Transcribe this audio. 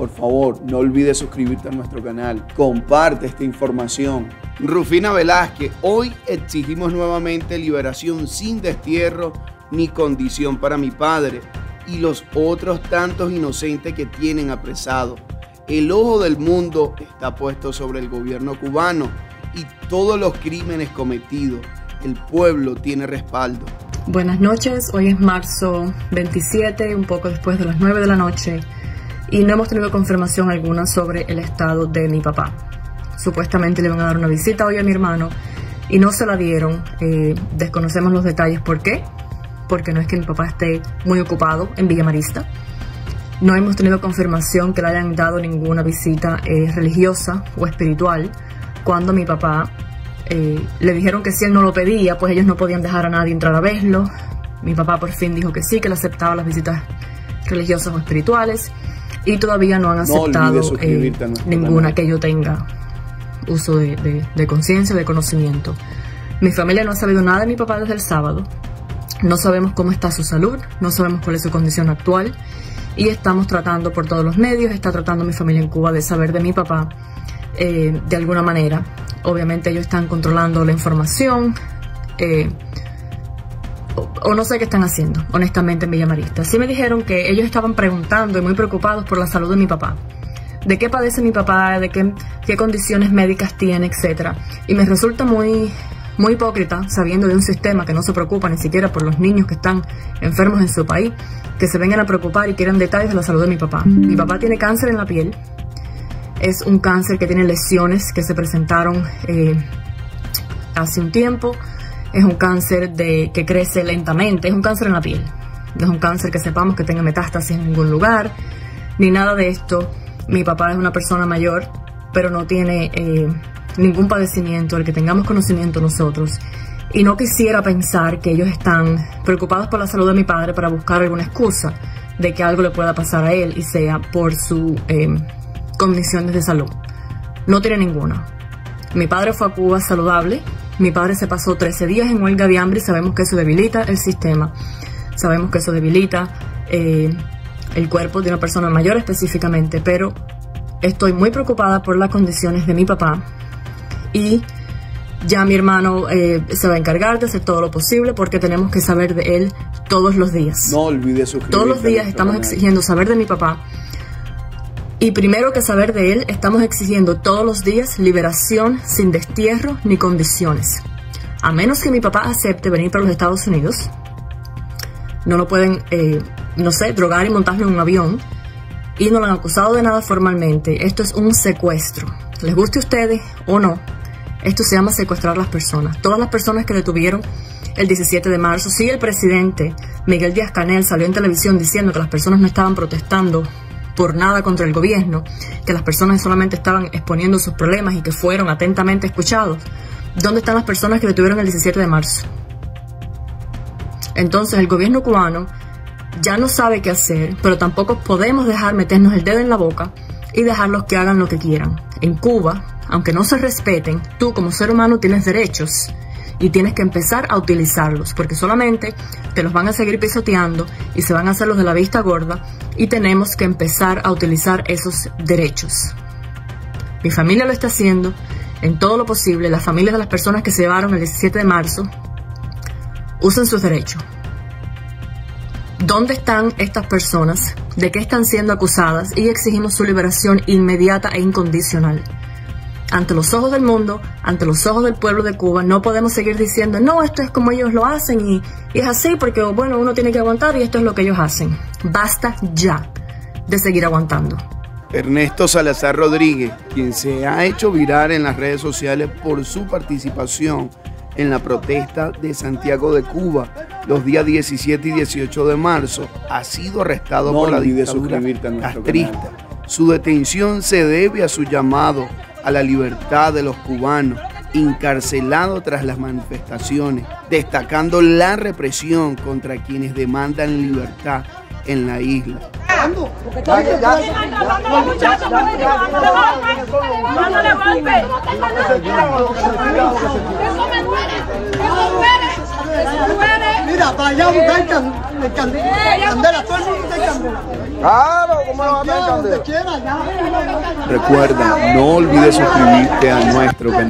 Por favor, no olvides suscribirte a nuestro canal. Comparte esta información. Rufina Velázquez, hoy exigimos nuevamente liberación sin destierro ni condición para mi padre y los otros tantos inocentes que tienen apresado. El ojo del mundo está puesto sobre el gobierno cubano y todos los crímenes cometidos. El pueblo tiene respaldo. Buenas noches, hoy es marzo 27, un poco después de las 9 de la noche, y no hemos tenido confirmación alguna sobre el estado de mi papá. Supuestamente le van a dar una visita hoy a mi hermano y no se la dieron. Eh, desconocemos los detalles por qué, porque no es que mi papá esté muy ocupado en Villa Marista. No hemos tenido confirmación que le hayan dado ninguna visita eh, religiosa o espiritual cuando mi papá eh, le dijeron que si él no lo pedía, pues ellos no podían dejar a nadie entrar a verlo. Mi papá por fin dijo que sí, que le aceptaba las visitas religiosas o espirituales y todavía no han aceptado eh, ninguna que yo tenga uso de, de conciencia, de conocimiento. Mi familia no ha sabido nada de mi papá desde el sábado. No sabemos cómo está su salud, no sabemos cuál es su condición actual y estamos tratando por todos los medios, está tratando mi familia en Cuba de saber de mi papá eh, de alguna manera. Obviamente ellos están controlando la información eh, o, no sé qué están haciendo, honestamente, en Villamarista. Sí me dijeron que ellos estaban preguntando y muy preocupados por la salud de mi papá. De qué padece mi papá, de qué, qué condiciones médicas tiene, etc. Y me resulta muy muy hipócrita, sabiendo de un sistema que no se preocupa ni siquiera por los niños que están enfermos en su país, que se vengan a preocupar y quieran detalles de la salud de mi papá. Mi papá tiene cáncer en la piel, es un cáncer que tiene lesiones que se presentaron eh, hace un tiempo, es un cáncer de, que crece lentamente, es un cáncer en la piel, no es un cáncer que sepamos que tenga metástasis en ningún lugar, ni nada de esto. Mi papá es una persona mayor, pero no tiene... Eh, ningún padecimiento del que tengamos conocimiento nosotros. Y no quisiera pensar que ellos están preocupados por la salud de mi padre para buscar alguna excusa de que algo le pueda pasar a él y sea por sus eh, condiciones de salud. No tiene ninguna. Mi padre fue a Cuba saludable. Mi padre se pasó 13 días en huelga de hambre y sabemos que eso debilita el sistema. Sabemos que eso debilita eh, el cuerpo de una persona mayor específicamente, pero estoy muy preocupada por las condiciones de mi papá y ya mi hermano eh, se va a encargar de hacer todo lo posible porque tenemos que saber de él todos los días. No olvides suscribirte. Todos los días estamos exigiendo saber de mi papá. Y primero que saber de él, estamos exigiendo todos los días liberación sin destierro ni condiciones. A menos que mi papá acepte venir para los Estados Unidos, no lo pueden, eh, no sé, drogar y montarlo en un avión. Y no lo han acusado de nada formalmente. Esto es un secuestro. Les guste a ustedes o no, esto se llama secuestrar a las personas. Todas las personas que detuvieron el 17 de marzo, sí el presidente Miguel Díaz Canel salió en televisión diciendo que las personas no estaban protestando por nada contra el gobierno, que las personas solamente estaban exponiendo sus problemas y que fueron atentamente escuchados. ¿Dónde están las personas que detuvieron el 17 de marzo? Entonces el gobierno cubano ya no sabe qué hacer, pero tampoco podemos dejar meternos el dedo en la boca y dejarlos que hagan lo que quieran. En Cuba, aunque no se respeten, tú como ser humano tienes derechos y tienes que empezar a utilizarlos, porque solamente te los van a seguir pisoteando y se van a hacer los de la vista gorda y tenemos que empezar a utilizar esos derechos. Mi familia lo está haciendo en todo lo posible, las familias de las personas que se llevaron el 17 de marzo usen sus derechos. ¿Dónde están estas personas? ¿De qué están siendo acusadas? Y exigimos su liberación inmediata e incondicional ante los ojos del mundo, ante los ojos del pueblo de Cuba, no podemos seguir diciendo, no, esto es como ellos lo hacen y, es así porque, bueno, uno tiene que aguantar y esto es lo que ellos hacen. Basta ya de seguir aguantando. Ernesto Salazar Rodríguez, quien se ha hecho virar en las redes sociales por su participación en la protesta de Santiago de Cuba los días 17 y 18 de marzo, ha sido arrestado por la dictadura castrista. Su detención se debe a su llamado a la libertad de los cubanos encarcelados tras las manifestaciones, destacando la represión contra quienes demandan libertad en la isla. Para allá buscar can- el candela, candela, todo el mundo está en candela. Claro, ¿cómo no va a candela? Recuerda, no olvides suscribirte a nuestro canal.